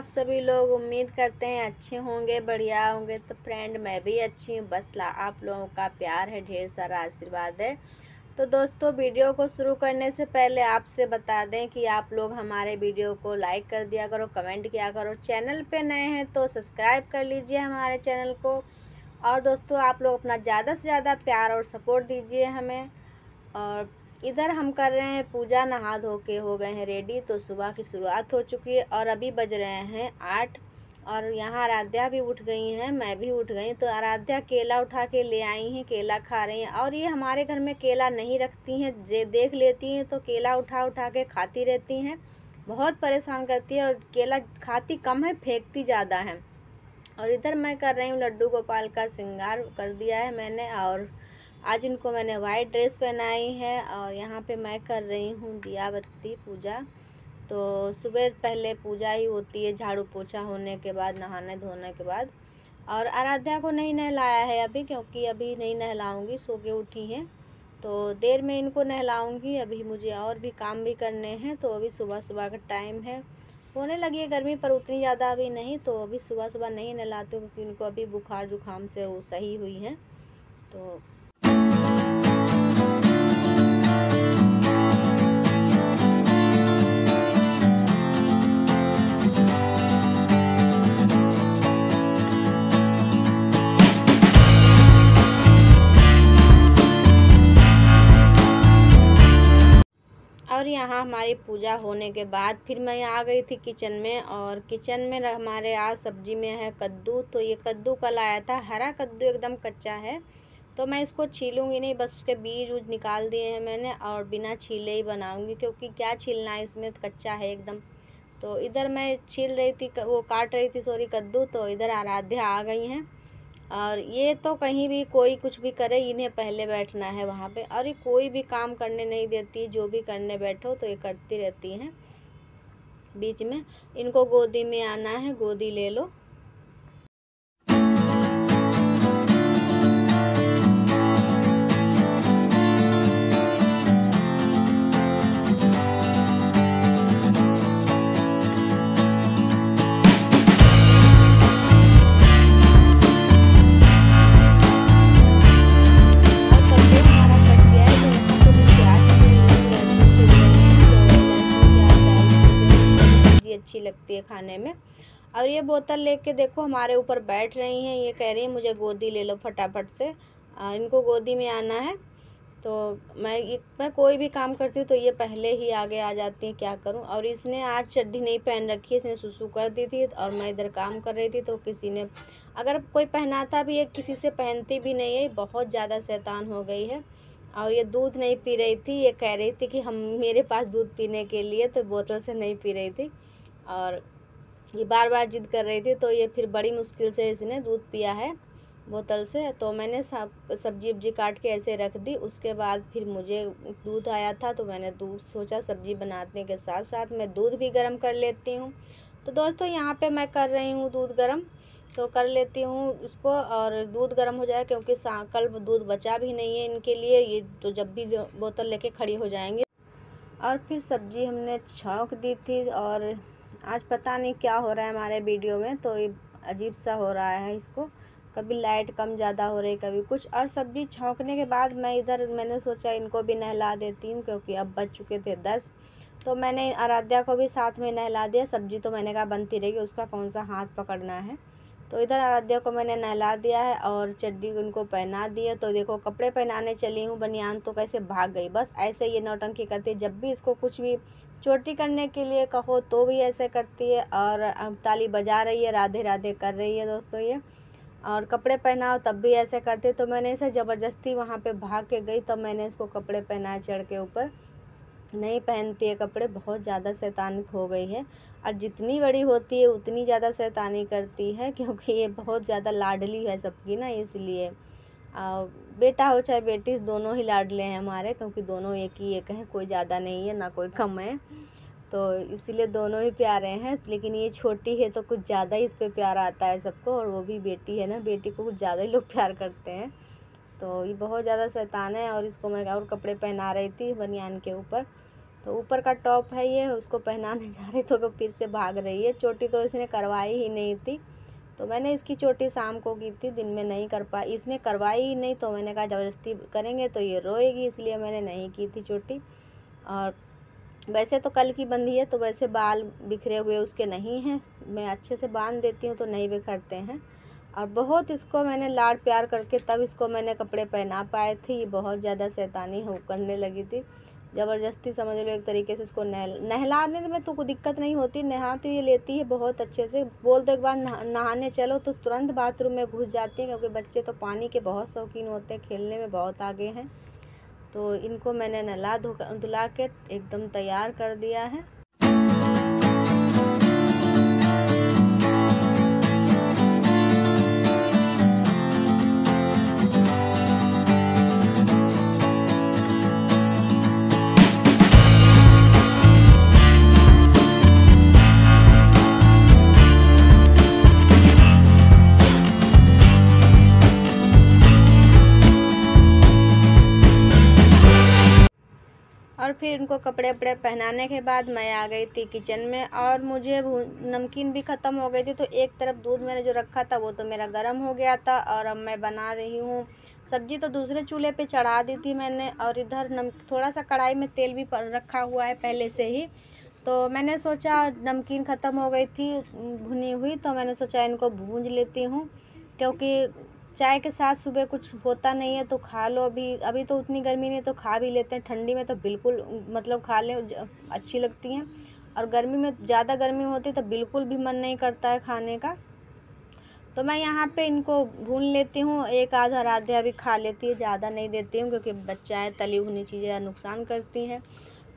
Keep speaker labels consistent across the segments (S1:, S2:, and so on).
S1: आप सभी लोग उम्मीद करते हैं अच्छे होंगे, बढ़िया होंगे तो फ्रेंड मैं भी अच्छी हूँ। बस ला, आप लोगों का प्यार है, ढेर सारा आशीर्वाद है। तो दोस्तों, वीडियो को शुरू करने से पहले आपसे बता दें कि आप लोग हमारे वीडियो को लाइक कर दिया करो कमेंट किया करो। चैनल पे नए हैं तो सब्सक्राइब कर लीजिए हमारे चैनल को। और दोस्तों, आप लोग अपना ज़्यादा से ज़्यादा प्यार और सपोर्ट दीजिए हमें। और इधर हम कर रहे हैं पूजा, नहा धो के हो गए हैं रेडी तो सुबह की शुरुआत हो चुकी है और अभी बज रहे हैं आठ। और यहाँ आराध्या भी उठ गई हैं, मैं भी उठ गई तो आराध्या केला उठा के ले आई हैं, केला खा रही हैं। और ये हमारे घर में केला नहीं रखती हैं, जे देख लेती हैं तो केला उठा उठा के खाती रहती हैं। बहुत परेशान करती है और केला खाती कम है, फेंकती ज़्यादा है। और इधर मैं कर रही हूँ लड्डू गोपाल का श्रृंगार कर दिया है मैंने और आज इनको मैंने वाइट ड्रेस पहनाई है और यहाँ पे मैं कर रही हूँ दिया बत्ती पूजा। तो सुबह पहले पूजा ही होती है, झाड़ू पोछा होने के बाद, नहाने धोने के बाद। और आराध्या को नहीं नहलाया है अभी, क्योंकि अभी नहीं नहलाऊँगी, सो के उठी हैं। तो देर में इनको नहलाऊँगी, अभी मुझे और भी काम भी करने हैं तो अभी सुबह सुबह का टाइम है। होने लगी है गर्मी, पर उतनी ज़्यादा अभी नहीं तो अभी सुबह सुबह नहीं नहलाती क्योंकि इनको अभी बुखार जुकाम से वो सही हुई है। तो और यहाँ हमारी पूजा होने के बाद फिर मैं आ गई थी किचन में और किचन में हमारे आज सब्ज़ी में है कद्दू। तो ये कद्दू कल आया था। हरा कद्दू एकदम कच्चा है। तो मैं इसको छीलूँगी नहीं, बस उसके बीज उज निकाल दिए हैं मैंने और बिना छीले ही बनाऊँगी क्योंकि क्या छीलना है इसमें, कच्चा है एकदम। तो इधर मैं छील रही थी वो काट रही थी, सॉरी, कद्दू तो इधर आराध्या आ गई हैं। और ये तो कहीं भी कोई कुछ भी करे, इन्हें पहले बैठना है वहाँ पे। और ये कोई भी काम करने नहीं देती, जो भी करने बैठो तो ये करती रहती हैं बीच में। इनको गोदी में आना है, गोदी ले लो। अच्छी लगती है खाने में। और ये बोतल लेके देखो हमारे ऊपर बैठ रही हैं ये कह रही है मुझे गोदी ले लो फटाफट से। आ, इनको गोदी में आना है। तो मैं मैं कोई भी काम करती हूँ तो ये पहले ही आगे आ जाती हैं क्या करूँ? और इसने आज चड्डी नहीं पहन रखी है इसने सुसु कर दी थी और मैं इधर काम कर रही थी तो किसी ने अगर कोई पहनाता भी है किसी से पहनती भी नहीं है बहुत ज़्यादा शैतान हो गई है। और ये दूध नहीं पी रही थी ये कह रही थी कि हम मेरे पास दूध पीने के लिए तो बोतल से नहीं पी रही थी। और ये बार बार जिद कर रही थी तो ये फिर बड़ी मुश्किल से इसने दूध पिया है बोतल से। तो मैंने सब, सब्ज़ी वब्जी काट के ऐसे रख दी, उसके बाद फिर मुझे दूध आया था तो मैंने दूध सोचा सब्ज़ी बनाने के साथ साथ मैं दूध भी गर्म कर लेती हूँ। तो दोस्तों, यहाँ पे मैं कर रही हूँ दूध गर्म। तो कर लेती हूँ इसको और दूध गर्म हो जाए, क्योंकि कल दूध बचा भी नहीं है इनके लिए, ये तो जब भी बोतल लेके खड़ी हो जाएँगे। और फिर सब्ज़ी हमने छौंक दी थी और आज पता नहीं क्या हो रहा है हमारे वीडियो में तो ये अजीब सा हो रहा है इसको। कभी लाइट कम ज़्यादा हो रही, कभी कुछ, और सब्ज़ी छौंकने के बाद मैं इधर, मैंने सोचा इनको भी नहला देती हूँ, क्योंकि अब बच चुके थे दस। तो मैंने आराध्या को भी साथ में नहला दिया, सब्ज़ी तो मैंने कहा बनती रहेगी, उसका कौन सा हाथ पकड़ना है। तो इधर आराध्या को मैंने नहला दिया है और चड्डी उनको पहना दिया तो देखो, कपड़े पहनाने चली हूँ, बनियान तो कैसे भाग गई। बस ऐसे ये नौटंकी करती है। जब भी इसको कुछ भी चोटी करने के लिए कहो तो भी ऐसे करती है और ताली बजा रही है, राधे राधे कर रही है दोस्तों ये। और कपड़े पहनाओ, तब भी ऐसे करते तो मैंने इसे ज़बरदस्ती वहाँ पे भाग के गई, तब मैंने इसको कपड़े पहनाए चढ़ के ऊपर। नहीं पहनती है कपड़े, बहुत ज़्यादा शैतानिक हो गई है। और जितनी बड़ी होती है, उतनी ज़्यादा शैतानी करती है, क्योंकि ये बहुत ज़्यादा लाडली है सबकी ना, इसलिए। बेटा हो चाहे बेटी, दोनों ही लाडले हैं हमारे, क्योंकि दोनों एक ही एक हैं, कोई ज़्यादा नहीं है, ना कोई कम है। तो इसीलिए दोनों ही प्यारे हैं, लेकिन ये छोटी है तो कुछ ज़्यादा ही इस पर प्यार आता है सबको, और वो भी बेटी है ना, बेटी को कुछ ज़्यादा ही लोग प्यार करते हैं। तो ये बहुत ज़्यादा शैतान है, और इसको मैं और कपड़े पहना रही थी बनियान के ऊपर। तो ऊपर का टॉप है ये, उसको पहनाने जा रही तो वो फिर से भाग रही है। चोटी तो इसने करवाई ही नहीं थी। तो मैंने इसकी चोटी शाम को की थी, दिन में नहीं कर पाई। इसने करवाई ही नहीं तो मैंने कहा, ज़बरदस्ती करेंगे तो ये रोएगी, इसलिए मैंने नहीं की थी चोटी। और वैसे तो कल की बंदी है तो वैसे बाल बिखरे हुए उसके नहीं हैं। मैं अच्छे से बाँध देती हूँ तो नहीं बिखरते हैं। और बहुत इसको मैंने लाड़ प्यार करके, तब इसको मैंने कपड़े पहना पाए थे। ये बहुत ज़्यादा शैतानी हो करने लगी थी। ज़बरदस्ती समझ लो एक तरीके से इसको नह नहलाने में तो कोई दिक्कत नहीं होती, नहाती ये लेती है बहुत अच्छे से। बोल दो एक बार नहाने चलो तो तुरंत बाथरूम में घुस जाती है क्योंकि बच्चे तो पानी के बहुत शौकीन होते हैं, खेलने में बहुत आगे हैं। तो इनको मैंने नहला धुला के एकदम तैयार कर दिया है। उनको कपड़े वपड़े पहनाने के बाद मैं आ गई थी किचन में और मुझे नमकीन भी ख़त्म हो गई थी तो एक तरफ़ दूध मैंने जो रखा था वो तो मेरा गर्म हो गया था और अब मैं बना रही हूँ। सब्ज़ी तो दूसरे चूल्हे पे चढ़ा दी थी मैंने और इधर नम थोड़ा सा कढ़ाई में तेल भी रखा हुआ है पहले से ही। तो मैंने सोचा नमकीन ख़त्म हो गई थी, भुनी हुई तो मैंने सोचा इनको भूंज लेती हूँ, क्योंकि चाय के साथ सुबह कुछ होता नहीं है तो खा लो। अभी अभी तो उतनी गर्मी नहीं है तो खा भी लेते हैं। ठंडी में तो बिल्कुल मतलब खा लें अच्छी लगती हैं। और गर्मी में ज़्यादा गर्मी होती तो बिल्कुल भी मन नहीं करता है खाने का। तो मैं यहाँ पे इनको भून लेती हूँ। एक आधा राध्या भी खा लेती है, ज़्यादा नहीं देती हूँ क्योंकि बच्चा है तली हुई चीज़ें नुकसान करती हैं।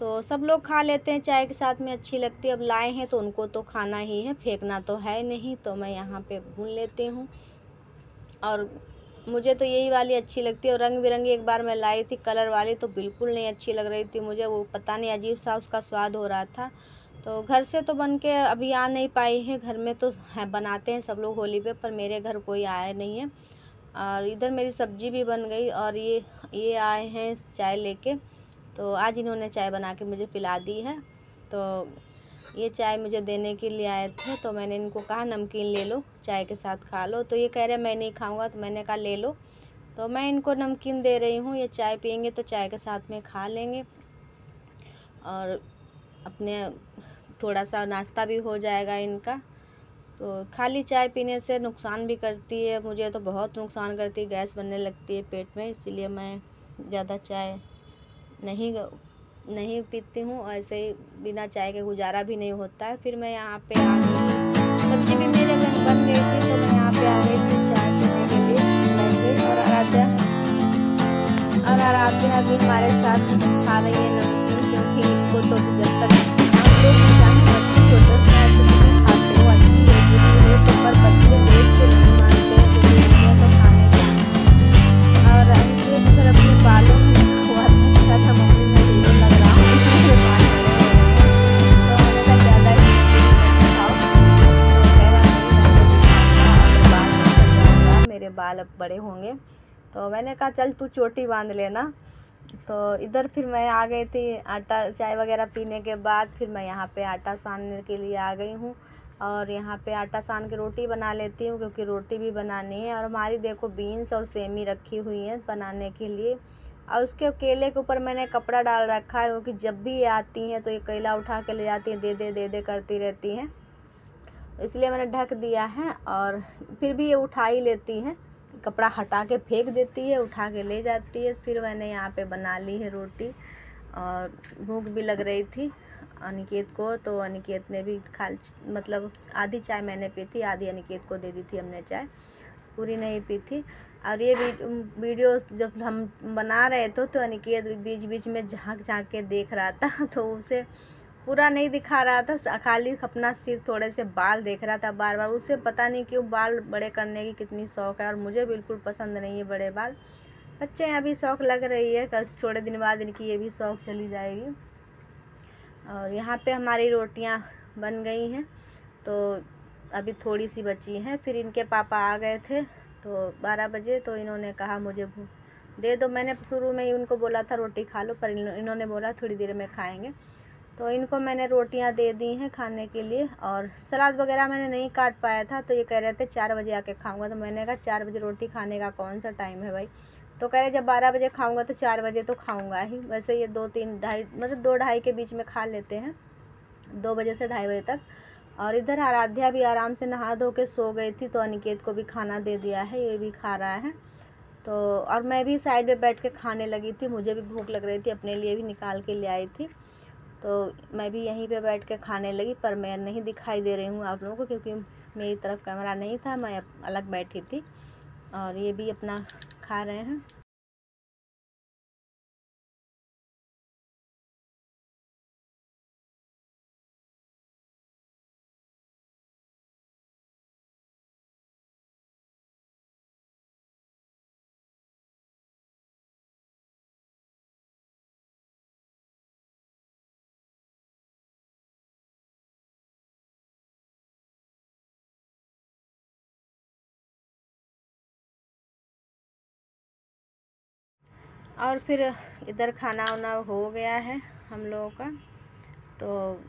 S1: तो सब लोग खा लेते हैं, चाय के साथ में अच्छी लगती है। अब लाए हैं तो उनको तो खाना ही है, फेंकना तो है नहीं तो मैं यहाँ पे भून लेती हूँ। और मुझे तो यही वाली अच्छी लगती है। और रंग बिरंगी एक बार मैं लाई थी कलर वाली तो बिल्कुल नहीं अच्छी लग रही थी मुझे। वो पता नहीं, अजीब सा उसका स्वाद हो रहा था। तो घर से तो बन के अभी आ नहीं पाई है। घर में तो है, बनाते हैं सब लोग होली पे, पर मेरे घर कोई आया नहीं है। और इधर मेरी सब्ज़ी भी बन गई और ये ये आए हैं चाय लेके। तो आज इन्होंने चाय बना के मुझे पिला दी है। तो ये चाय मुझे देने के लिए आए थे तो मैंने इनको कहा, नमकीन ले लो, चाय के साथ खा लो। तो ये कह रहे, मैं नहीं खाऊँगा। तो मैंने कहा, ले लो। तो मैं इनको नमकीन दे रही हूँ, ये चाय पियेंगे तो चाय के साथ में खा लेंगे। और अपने थोड़ा सा नाश्ता भी हो जाएगा इनका। तो खाली चाय पीने से नुकसान भी करती है, मुझे तो बहुत नुकसान करती है, गैस बनने लगती है पेट में, इसलिए मैं ज़्यादा चाय नहीं नहीं पीती हूँ, ऐसे ही बिना चाय के गुजारा भी नहीं होता है। फिर मैं यहाँ पे आ गई। सब्ज़ी भी मेरे बन बन गई थी तो मैं यहाँ पे आ गई थी चाय पीने के लिए और आराध्या और आराध्या भी हमारे साथ, खा रही है नमकीन क्योंकि इनको तो जब तक है तो खाने और अपने बालों में बड़े होंगे। तो मैंने कहा, चल तू चोटी बाँध लेना। तो इधर फिर मैं आ गई थी आटा, चाय वगैरह पीने के बाद फिर मैं यहाँ पे आटा सानने के लिए आ गई हूँ। और यहाँ पे आटा सान के रोटी बना लेती हूँ, क्योंकि रोटी भी बनानी है। और हमारी देखो, बीन्स और सेमी रखी हुई हैं बनाने के लिए। और उसके केले के ऊपर मैंने कपड़ा डाल रखा है, क्योंकि जब भी ये आती हैं तो ये केला उठा के ले जाती हैं दे दे दे दे करती रहती हैं। इसलिए मैंने ढक दिया है और फिर भी ये उठा ही लेती हैं। कपड़ा हटा के फेंक देती है, उठा के ले जाती है। फिर मैंने यहाँ पे बना ली है रोटी और भूख भी लग रही थी अनिकेत को तो अनिकेत ने भी खा मतलब आधी चाय मैंने पी थी, आधी अनिकेत को दे दी थी हमने चाय। पूरी नहीं पी थी। और ये वीडियो जब हम बना रहे थे तो अनिकेत बीच बीच में झाँक झाँक के देख रहा था तो उसे पूरा नहीं दिखा रहा था खाली अपना सिर थोड़े से बाल देख रहा था बार बार उसे पता नहीं क्यों बाल बड़े करने की कितनी शौक़ है और मुझे बिल्कुल पसंद नहीं है बड़े बाल। बच्चे हैं अभी शौक़ लग रही है थोड़े दिन बाद इनकी ये भी शौक़ चली जाएगी। और यहाँ पे हमारी रोटियाँ बन गई हैं तो अभी थोड़ी सी बची हैं। फिर इनके पापा आ गए थे तो बारह बजे तो इन्होंने कहा, मुझे दे दो। मैंने शुरू में ही उनको बोला था, रोटी खा लो। पर इन्होंने बोला, थोड़ी देर में खाएँगे। तो इनको मैंने रोटियाँ दे दी हैं खाने के लिए और सलाद वगैरह मैंने नहीं काट पाया था तो ये कह रहे थे चार बजे आके खाऊँगा। तो मैंने कहा, चार बजे रोटी खाने का कौन सा टाइम है भाई? तो कह रहे, जब बारह बजे खाऊँगा तो चार बजे तो खाऊँगा ही। वैसे ये दो तीन ढाई मतलब दो ढाई के बीच में खा लेते हैं, दो बजे से ढाई बजे तक। और इधर आराध्या भी आराम से नहा धो के सो गई थी तो अनिकेत को भी खाना दे दिया है, ये भी खा रहा है। तो और मैं भी साइड में बैठ के खाने लगी थी, मुझे भी भूख लग रही थी, अपने लिए भी निकाल के ले आई थी। तो मैं भी यहीं पे बैठ के खाने लगी, पर मैं नहीं दिखाई दे रही हूँ आप लोगों को, क्योंकि मेरी तरफ़ कैमरा नहीं था, मैं अलग बैठी थी और ये भी अपना खा रहे हैं। और फिर इधर खाना वाना हो गया है हम लोगों का। तो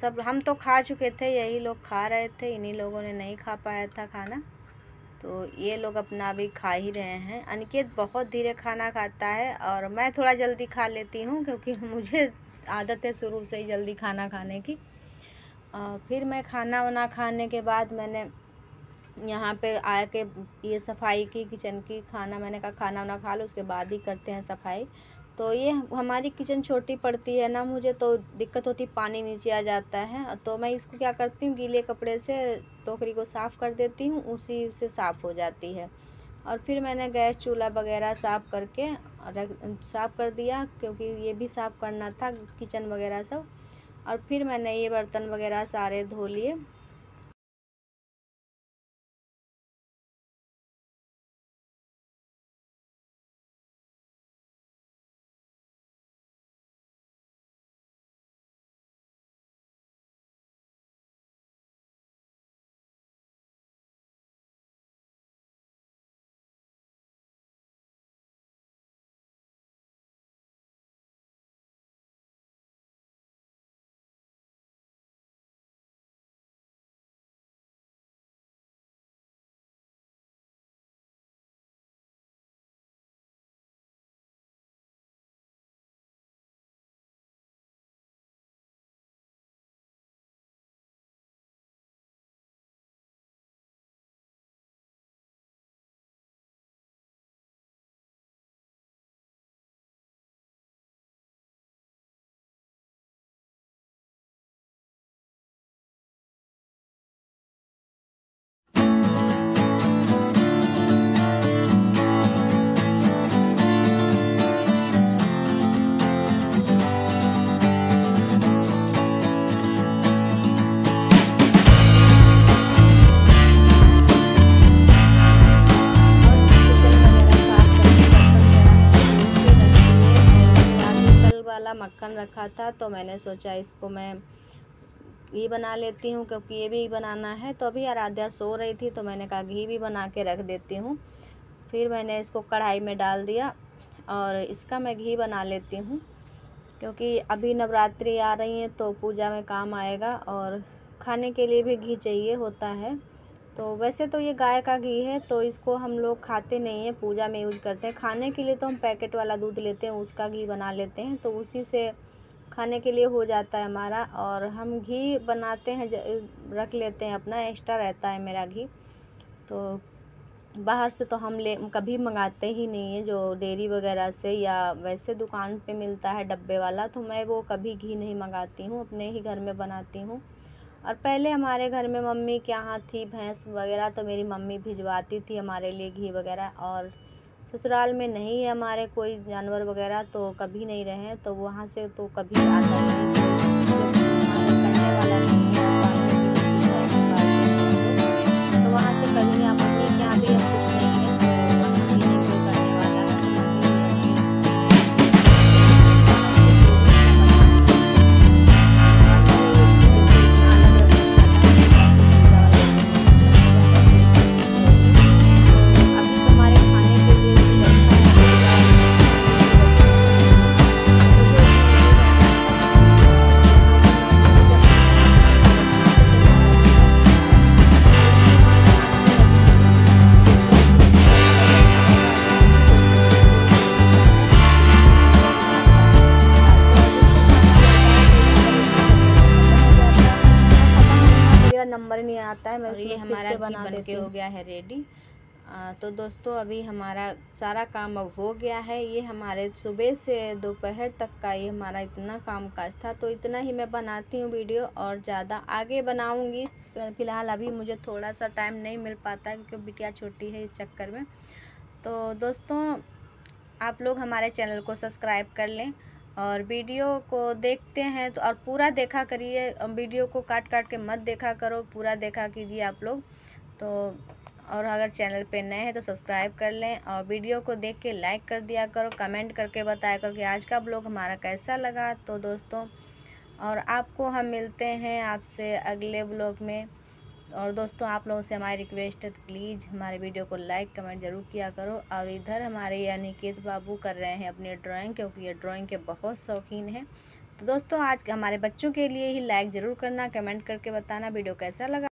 S1: सब हम तो खा चुके थे, यही लोग खा रहे थे, इन्हीं लोगों ने नहीं खा पाया था खाना। तो ये लोग अपना भी खा ही रहे हैं। अनिकेत बहुत धीरे खाना खाता है और मैं थोड़ा जल्दी खा लेती हूँ क्योंकि मुझे आदत है शुरू से ही जल्दी खाना खाने की। फिर मैं खाना वाना खाने के बाद मैंने यहाँ पे आके ये सफ़ाई की, किचन की खाना, मैंने कहा खाना वाना खा लो, उसके बाद ही करते हैं सफ़ाई। तो ये हमारी किचन छोटी पड़ती है ना मुझे तो दिक्कत होती, पानी नीचे आ जाता है। तो मैं इसको क्या करती हूँ, गीले कपड़े से टोकरी को साफ़ कर देती हूँ, उसी से साफ़ हो जाती है। और फिर मैंने गैस चूल्हा वगैरह साफ़ करके रख, साफ़ कर दिया, क्योंकि ये भी साफ़ करना था, किचन वगैरह सब। और फिर मैंने ये बर्तन वगैरह सारे धो लिए। रखा था तो मैंने सोचा इसको मैं घी बना लेती हूँ, क्योंकि ये भी बनाना है। तो अभी आराध्या सो रही थी तो मैंने कहा घी भी बना के रख देती हूँ। फिर मैंने इसको कढ़ाई में डाल दिया और इसका मैं घी बना लेती हूँ, क्योंकि अभी नवरात्रि आ रही है तो पूजा में काम आएगा और खाने के लिए भी घी चाहिए होता है। तो वैसे तो ये गाय का घी है तो इसको हम लोग खाते नहीं हैं, पूजा में यूज़ करते हैं। खाने के लिए तो हम पैकेट वाला दूध लेते हैं, उसका घी बना लेते हैं तो उसी से खाने के लिए हो जाता है हमारा और हम घी बनाते हैं रख लेते हैं अपना एक्स्ट्रा रहता है मेरा घी। तो बाहर से तो हम ले, कभी मंगाते ही नहीं है, जो डेयरी वगैरह से या वैसे दुकान पे मिलता है डब्बे वाला तो मैं वो कभी घी नहीं मंगाती हूँ, अपने ही घर में बनाती हूँ। और पहले हमारे घर में मम्मी के यहाँ थी, भैंस वगैरह तो मेरी मम्मी भिजवाती थी हमारे लिए घी वगैरह और ससुराल में नहीं है हमारे कोई जानवर वगैरह तो कभी नहीं रहे तो वहाँ से तो कभी आता नहीं हमारा बना बन के हो गया है रेडी तो दोस्तों अभी हमारा सारा काम अब हो गया है। ये हमारे सुबह से दोपहर तक का ये हमारा इतना काम काज था तो इतना ही मैं बनाती हूँ वीडियो और ज़्यादा आगे बनाऊँगी। फ़िलहाल अभी मुझे थोड़ा सा टाइम नहीं मिल पाता क्योंकि बिटिया छोटी है इस चक्कर में। तो दोस्तों आप लोग हमारे चैनल को सब्सक्राइब कर लें। और वीडियो को देखते हैं तो और पूरा देखा करिए, वीडियो को काट काट के मत देखा करो, पूरा देखा कीजिए आप लोग। तो और अगर चैनल पे नए हैं तो सब्सक्राइब कर लें और वीडियो को देख के लाइक कर दिया करो, कमेंट करके बताया करो कि आज का ब्लॉग हमारा कैसा लगा। तो दोस्तों, और आपको हम मिलते हैं आपसे अगले ब्लॉग में। और दोस्तों, आप लोगों से हमारी रिक्वेस्ट है प्लीज़ हमारे वीडियो को लाइक कमेंट ज़रूर किया करो। और इधर हमारे ये अनिकेत बाबू कर रहे हैं अपने ड्राइंग क्योंकि ये ड्राइंग के बहुत शौकीन हैं। तो दोस्तों, आज हमारे बच्चों के लिए ही लाइक ज़रूर करना कमेंट करके बताना वीडियो कैसा लगा?